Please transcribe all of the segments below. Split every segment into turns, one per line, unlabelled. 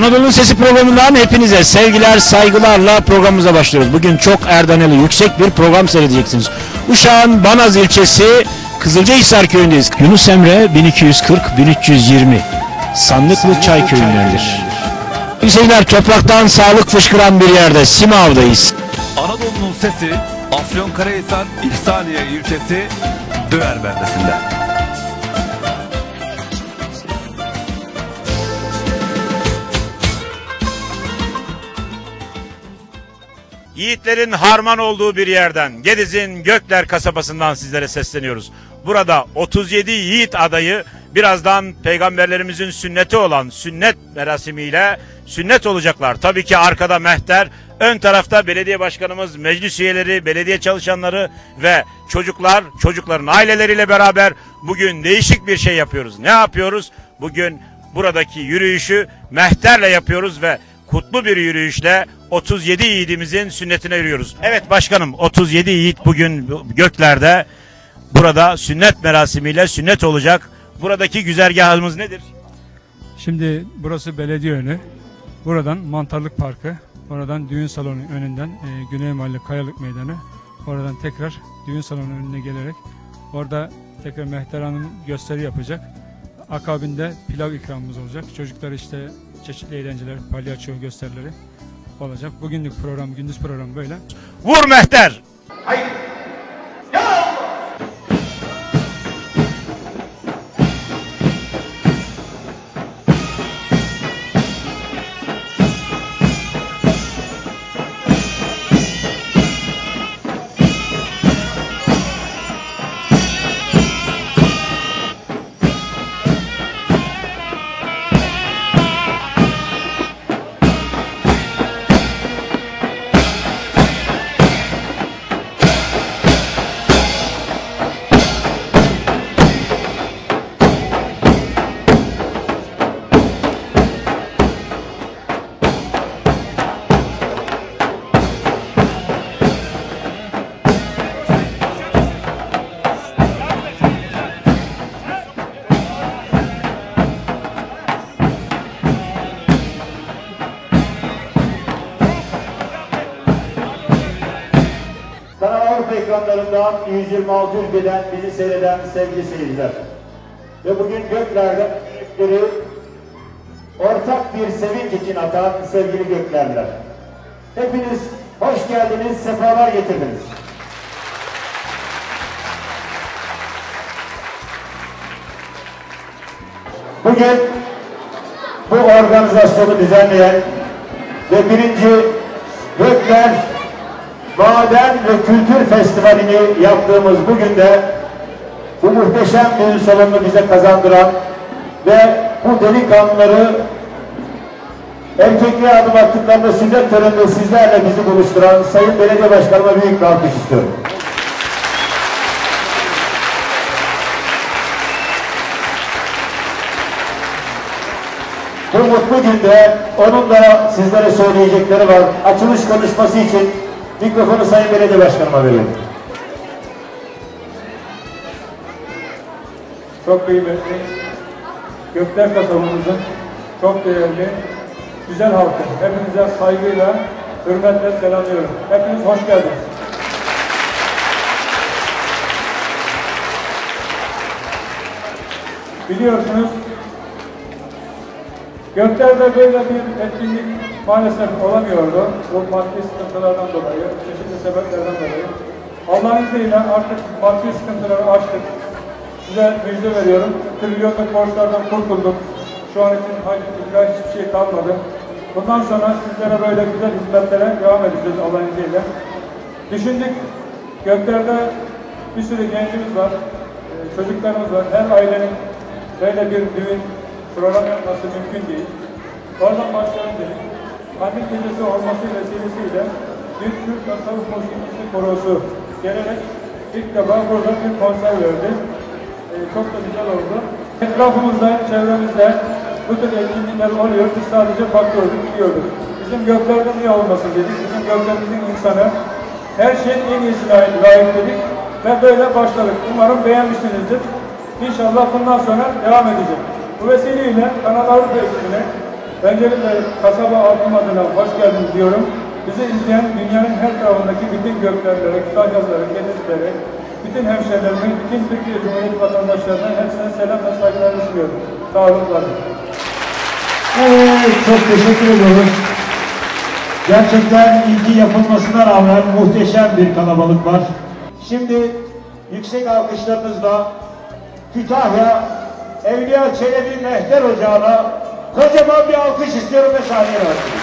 Anadolu'nun Sesi programından hepinize sevgiler, saygılarla programımıza başlıyoruz. Bugün çok erdaneli, yüksek bir program seyredeceksiniz. Uşak'ın Banaz ilçesi Kızılcahisar köyündeyiz. Yunus Emre 1240-1320 Sandıklı Çay köyündendir. İyi seyirler, topraktan sağlık fışkıran bir yerde Simav'dayız.
Anadolu'nun sesi Afyonkarahisar İhsaniye ilçesi Döğer beldesinde.
Yiğitlerin harman olduğu bir yerden, Gediz'in Gökler kasabasından sizlere sesleniyoruz. Burada 37 yiğit adayı birazdan peygamberlerimizin sünneti olan sünnet merasimiyle sünnet olacaklar. Tabii ki arkada mehter, ön tarafta belediye başkanımız, meclis üyeleri, belediye çalışanları ve çocuklar, çocukların aileleriyle beraber bugün değişik bir şey yapıyoruz. Ne yapıyoruz? Bugün buradaki yürüyüşü mehterle yapıyoruz ve kutlu bir yürüyüşle 37 yiğidimizin sünnetine yürüyoruz. Evet başkanım 37 yiğit bugün göklerde burada sünnet merasimiyle sünnet olacak. Buradaki güzergahımız nedir?
Şimdi burası belediye önü. Buradan Mantarlık Parkı, oradan düğün salonu önünden e, Güney Mahalle Kayalık Meydanı, oradan tekrar düğün salonu önüne gelerek orada tekrar Mehter Hanım gösteri yapacak. Akabinde pilav ikramımız olacak. Çocuklar işte çeşitli eğlenceler, palyaço gösterileri olacak. Bugünlük program, gündüz programı böyle.
Vur mehter!
Kanal ekranlarından 126 ülkeden bizi seyreden sevgili seyirciler. Ve bugün göklerde yürekleri ortak bir sevinç için atan sevgili göklerler. Hepiniz hoş geldiniz, sefalar getirdiniz. Bugün bu organizasyonu düzenleyen ve birinci Gökler Maden ve Kültür Festivali'ni yaptığımız bugün de bu muhteşem düğün salonunu bize kazandıran ve bu delikanlıları erkekliğe adım attıklarında sünnet töreninde sizlerle bizi buluşturan Sayın Belediye Başkanıma büyük bir alkış istiyorum. Bu mutlu günde onun da sizlere söyleyecekleri var. Açılış konuşması için mikrofonu Sayın Belediye Başkanıma veriyorum.
Çok kıymetli Gökler kasabamızın çok değerli güzel halkı. Hepinize saygıyla, hürmetle selamlıyorum. Hepiniz hoş geldiniz. Biliyorsunuz Gökler'de böyle bir etkinlik maalesef olamıyordu. Bu maddi sıkıntılardan dolayı, çeşitli sebeplerden dolayı. Allah'ın izniyle artık maddi sıkıntıları aştık. Size müjde veriyorum. Trilyonluk borçlardan kurtulduk. Şu an için hac, icra hiçbir şey kalmadı. Bundan sonra sizlere böyle güzel hizmetlere devam edeceğiz Allah'ın izniyle. Düşündük, göklerde bir sürü gencimiz var, e, çocuklarımız var. Her ailenin böyle bir düğün program yapması mümkün değil. Oradan başlayalım dedik. Kandil gecesi olması vesilesiyle bir Türk tasavvuf musikisi korosu gelerek ilk defa burada bir konser verdi. Ee, çok da güzel oldu. Etrafımızda, çevremizde bu tür etkinlikler oluyor. Biz sadece bakıyorduk, gidiyorduk. Bizim göklerde niye olmasın dedik. Bizim göklerimizin insanı her şeyin en iyisine layık dedik. Ve böyle başladık. Umarım beğenmişsinizdir. İnşallah bundan sonra devam edecek. Bu vesileyle Kanal Avrupa ekibine Öncelikle kasaba halkım adına hoş geldiniz diyorum. Bizi izleyen dünyanın her tarafındaki bütün göklerlere, Kütahyazlara, Denizlere, bütün hemşehrilerime, bütün Türkiye Cumhuriyeti vatandaşlarına hepsine selam ve saygılarımı sunuyorum. Sağ olun, var olun.
Evet, çok teşekkür ediyoruz. Gerçekten ilgi yapılmasına rağmen muhteşem bir kalabalık var. Şimdi yüksek alkışlarınızla Kütahya Evliya Çelebi Mehter Ocağı'na kocaman bir alkış istiyorum ve sahneye başlıyorum.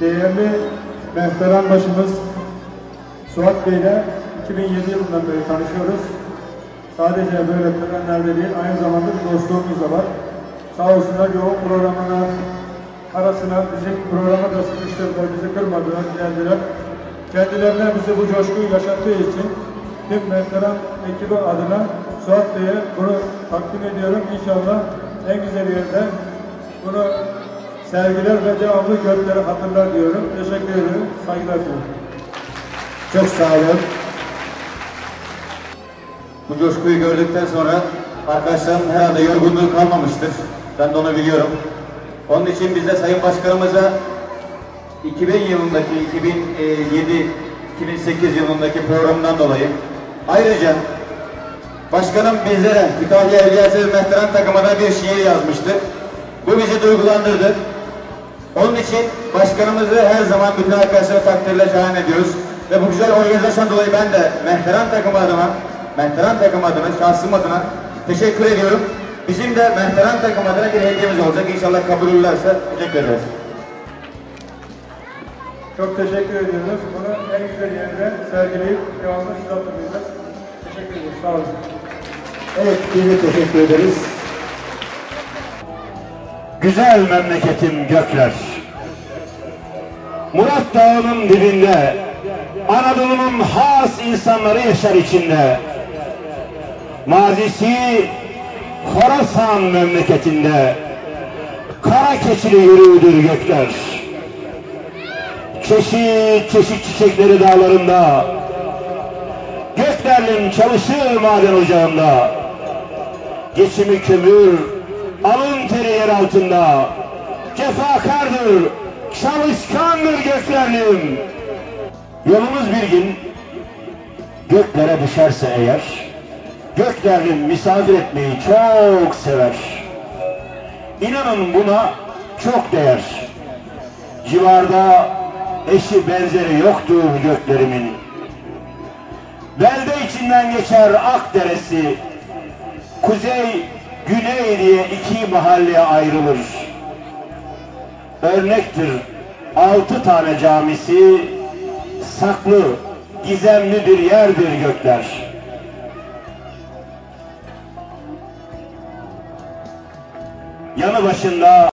Değerli Mehterhan başımız Suat Bey ile 2007 yılından beri tanışıyoruz. Sadece böyle törenlerde değil, aynı zamanda bir dostluğumuz da var. Sağ olsunlar yoğun programına arasına bizi programa da sıkıştırdılar, bizi kırmadılar, geldiler. Kendilerine bize bu coşkuyu yaşattığı için tüm Mehterhan ekibi adına Suat Bey'e bunu takdim ediyorum. İnşallah en güzel yerde bunu sergiler ve devamlı gökleri hatırlar diyorum. Teşekkür ederim. Saygılar sunuyorum.
Çok sağ olun. Bu coşkuyu gördükten sonra arkadaşlarım herhalde yorgunluğu kalmamıştır. Ben de onu biliyorum. Onun için biz de Sayın Başkanımıza 2000 yılındaki, 2007-2008 yılındaki programdan dolayı ayrıca Başkanım bizlere Kütahya Evliya Selim Mehteran takımına bir şiir yazmıştı. Bu bizi duygulandırdı. Onun için başkanımızı her zaman bütün arkadaşlara takdirle şahan ediyoruz. Ve bu güzel organizasyon dolayı ben de Mehteran takımı adına, Mehteran takımı adına, şahsım adına teşekkür ediyorum. Bizim de Mehteran takımı adına bir hediyemiz olacak. İnşallah kabul olurlarsa teşekkür ederiz.
Çok teşekkür ediyoruz. Bunu en güzel yerde sergileyip devamlı size hatırlayacağız. Teşekkür ederiz. Sağ olun.
Evet, biz de teşekkür ederiz. Güzel memleketim gökler. Murat Dağı'nın dibinde, Anadolu'nun has insanları yaşar içinde. Mazisi Khorasan memleketinde, kara keçili yürüdür gökler. Çeşit çeşit çiçekleri dağlarında, Gökler'in çalışır maden ocağında. Geçimi kömür, alın altında. Cefakardır, çalışkandır Gökler'im. Yolumuz bir gün göklere düşerse eğer, Gökler'in misafir etmeyi çok sever. İnanın buna çok değer. Civarda eşi benzeri yoktur göklerimin. Belde içinden geçer Akderesi. Kuzey, güney diye iki mahalleye ayrılır. Örnektir altı tane camisi, saklı, gizemli bir yerdir gökler. Yanı başında